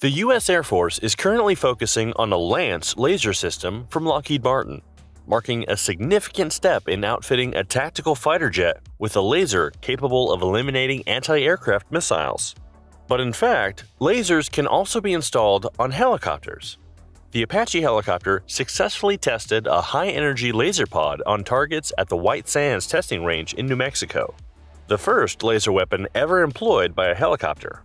The U.S. Air Force is currently focusing on a Lance laser system from Lockheed Martin, marking a significant step in outfitting a tactical fighter jet with a laser capable of eliminating anti-aircraft missiles. But in fact, lasers can also be installed on helicopters. The Apache helicopter successfully tested a high-energy laser pod on targets at the White Sands testing range in New Mexico, the first laser weapon ever employed by a helicopter.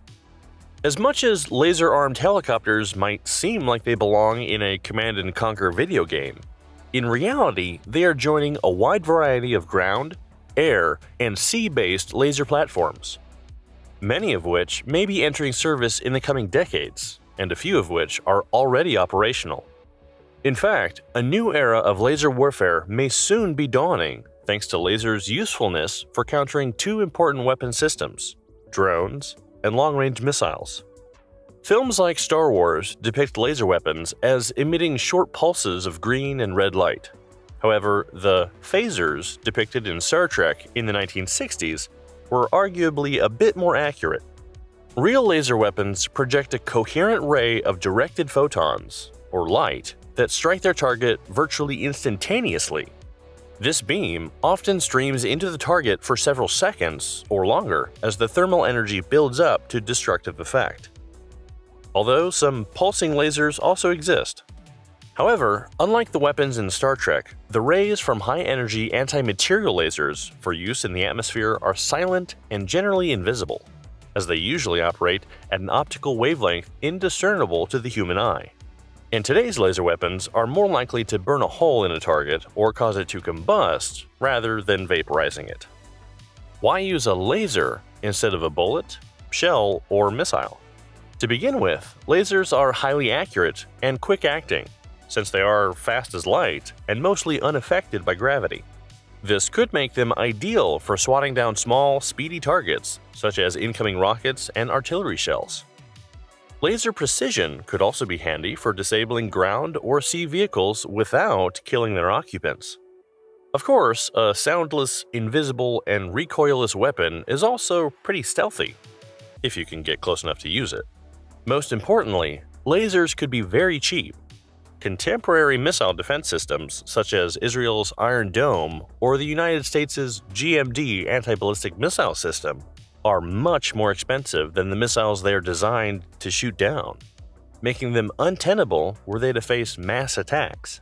As much as laser-armed helicopters might seem like they belong in a Command & Conquer video game, in reality they are joining a wide variety of ground, air, and sea-based laser platforms, many of which may be entering service in the coming decades, and a few of which are already operational. In fact, a new era of laser warfare may soon be dawning thanks to lasers' usefulness for countering two important weapon systems drones and long-range missiles. Films like Star Wars depict laser weapons as emitting short pulses of green and red light. However, the phasers depicted in Star Trek in the 1960s were arguably a bit more accurate. Real laser weapons project a coherent ray of directed photons, or light, that strike their target virtually instantaneously this beam often streams into the target for several seconds or longer as the thermal energy builds up to destructive effect. Although some pulsing lasers also exist. However, unlike the weapons in Star Trek, the rays from high-energy anti-material lasers for use in the atmosphere are silent and generally invisible, as they usually operate at an optical wavelength indiscernible to the human eye. And today's laser weapons are more likely to burn a hole in a target or cause it to combust rather than vaporizing it. Why use a laser instead of a bullet, shell, or missile? To begin with, lasers are highly accurate and quick acting, since they are fast as light and mostly unaffected by gravity. This could make them ideal for swatting down small, speedy targets, such as incoming rockets and artillery shells. Laser precision could also be handy for disabling ground or sea vehicles without killing their occupants. Of course, a soundless, invisible, and recoilless weapon is also pretty stealthy, if you can get close enough to use it. Most importantly, lasers could be very cheap. Contemporary missile defense systems, such as Israel's Iron Dome or the United States' GMD anti-ballistic missile system, are much more expensive than the missiles they are designed to shoot down, making them untenable were they to face mass attacks.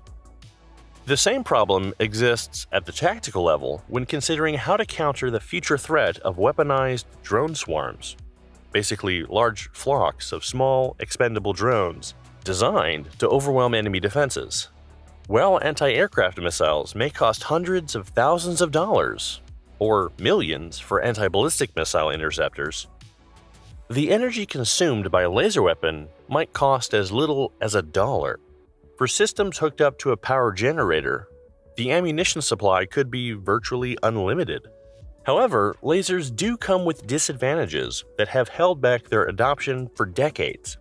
The same problem exists at the tactical level when considering how to counter the future threat of weaponized drone swarms, basically large flocks of small, expendable drones designed to overwhelm enemy defenses. Well, anti-aircraft missiles may cost hundreds of thousands of dollars, or millions for anti-ballistic missile interceptors, the energy consumed by a laser weapon might cost as little as a dollar. For systems hooked up to a power generator, the ammunition supply could be virtually unlimited. However, lasers do come with disadvantages that have held back their adoption for decades.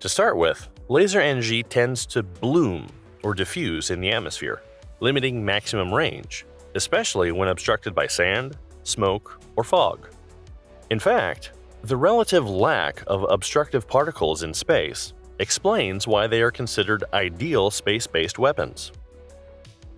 To start with, laser energy tends to bloom or diffuse in the atmosphere, limiting maximum range especially when obstructed by sand, smoke, or fog. In fact, the relative lack of obstructive particles in space explains why they are considered ideal space-based weapons.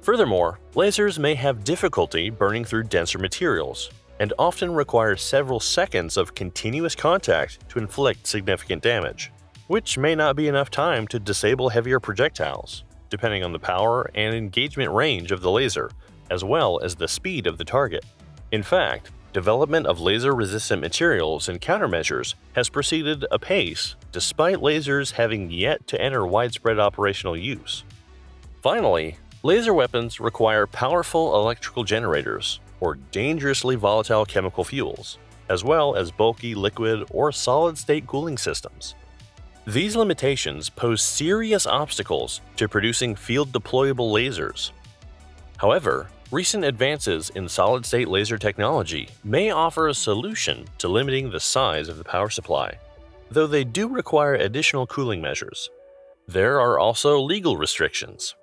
Furthermore, lasers may have difficulty burning through denser materials, and often require several seconds of continuous contact to inflict significant damage, which may not be enough time to disable heavier projectiles, depending on the power and engagement range of the laser as well as the speed of the target. In fact, development of laser-resistant materials and countermeasures has proceeded apace despite lasers having yet to enter widespread operational use. Finally, laser weapons require powerful electrical generators, or dangerously volatile chemical fuels, as well as bulky liquid or solid-state cooling systems. These limitations pose serious obstacles to producing field-deployable lasers. However, Recent advances in solid-state laser technology may offer a solution to limiting the size of the power supply, though they do require additional cooling measures. There are also legal restrictions.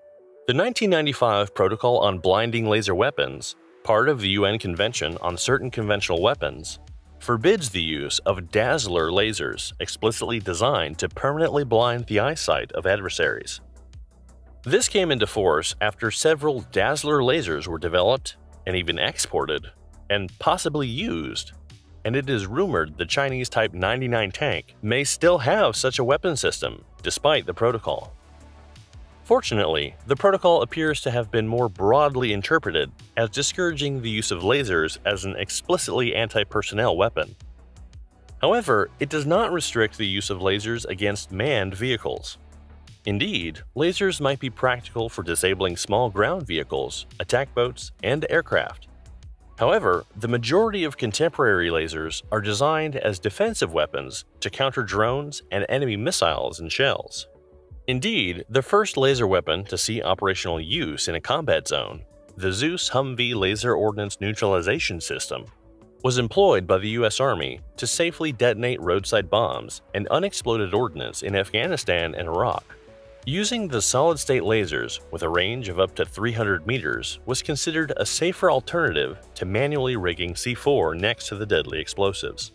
The 1995 Protocol on Blinding Laser Weapons, part of the UN Convention on Certain Conventional Weapons, forbids the use of dazzler lasers explicitly designed to permanently blind the eyesight of adversaries. This came into force after several dazzler lasers were developed and even exported and possibly used, and it is rumored the Chinese Type 99 tank may still have such a weapon system despite the protocol. Fortunately, the protocol appears to have been more broadly interpreted as discouraging the use of lasers as an explicitly anti-personnel weapon. However, it does not restrict the use of lasers against manned vehicles. Indeed, lasers might be practical for disabling small ground vehicles, attack boats, and aircraft. However, the majority of contemporary lasers are designed as defensive weapons to counter drones and enemy missiles and shells. Indeed, the first laser weapon to see operational use in a combat zone, the Zeus Humvee Laser Ordnance Neutralization System, was employed by the US Army to safely detonate roadside bombs and unexploded ordnance in Afghanistan and Iraq. Using the solid-state lasers with a range of up to 300 meters was considered a safer alternative to manually rigging C4 next to the deadly explosives.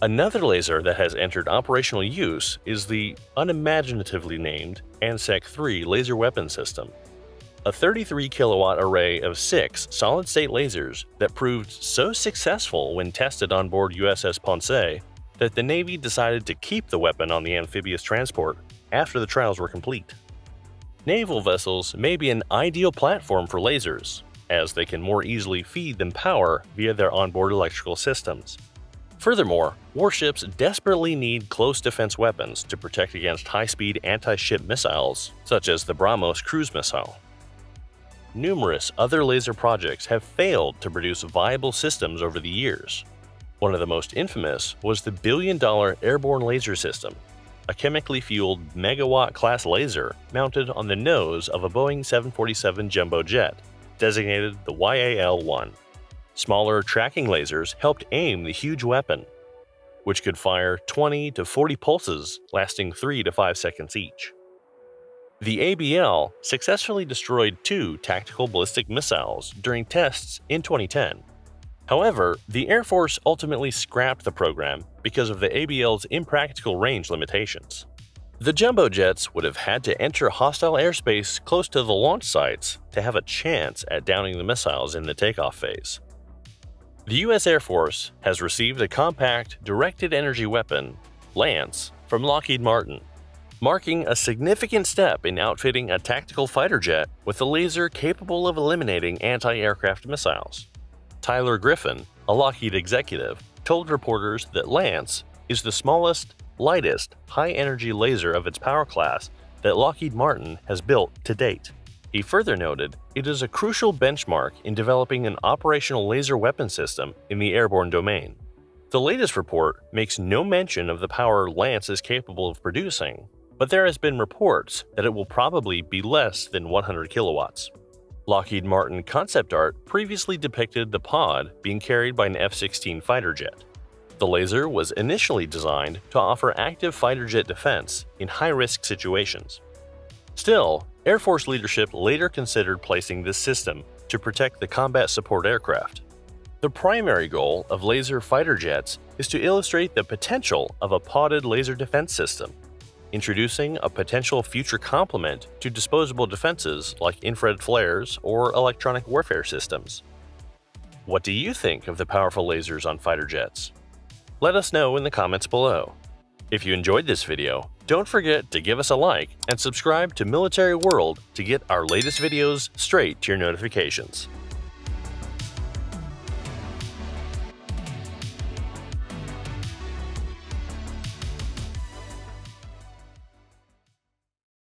Another laser that has entered operational use is the unimaginatively named AN/SEQ-3 laser weapon system, a 33 kilowatt array of six solid-state lasers that proved so successful when tested on board USS Ponce that the Navy decided to keep the weapon on the amphibious transport after the trials were complete. Naval vessels may be an ideal platform for lasers, as they can more easily feed them power via their onboard electrical systems. Furthermore, warships desperately need close defense weapons to protect against high-speed anti-ship missiles, such as the BrahMos cruise missile. Numerous other laser projects have failed to produce viable systems over the years. One of the most infamous was the billion-dollar Airborne Laser System, a chemically fueled megawatt-class laser mounted on the nose of a Boeing 747 jumbo jet, designated the YAL-1. Smaller tracking lasers helped aim the huge weapon, which could fire 20 to 40 pulses lasting 3 to 5 seconds each. The ABL successfully destroyed two tactical ballistic missiles during tests in 2010. However, the Air Force ultimately scrapped the program because of the ABL's impractical range limitations. The jumbo jets would have had to enter hostile airspace close to the launch sites to have a chance at downing the missiles in the takeoff phase. The U.S. Air Force has received a compact directed energy weapon, Lance, from Lockheed Martin, marking a significant step in outfitting a tactical fighter jet with a laser capable of eliminating anti-aircraft missiles. Tyler Griffin, a Lockheed executive, told reporters that Lance is the smallest, lightest, high-energy laser of its power class that Lockheed Martin has built to date. He further noted, it is a crucial benchmark in developing an operational laser weapon system in the airborne domain. The latest report makes no mention of the power Lance is capable of producing, but there has been reports that it will probably be less than 100 kilowatts. Lockheed Martin concept art previously depicted the pod being carried by an F-16 fighter jet. The laser was initially designed to offer active fighter jet defense in high-risk situations. Still, Air Force leadership later considered placing this system to protect the combat support aircraft. The primary goal of laser fighter jets is to illustrate the potential of a podded laser defense system, introducing a potential future complement to disposable defenses like infrared flares or electronic warfare systems. What do you think of the powerful lasers on fighter jets? Let us know in the comments below. If you enjoyed this video, don't forget to give us a like and subscribe to Military World to get our latest videos straight to your notifications.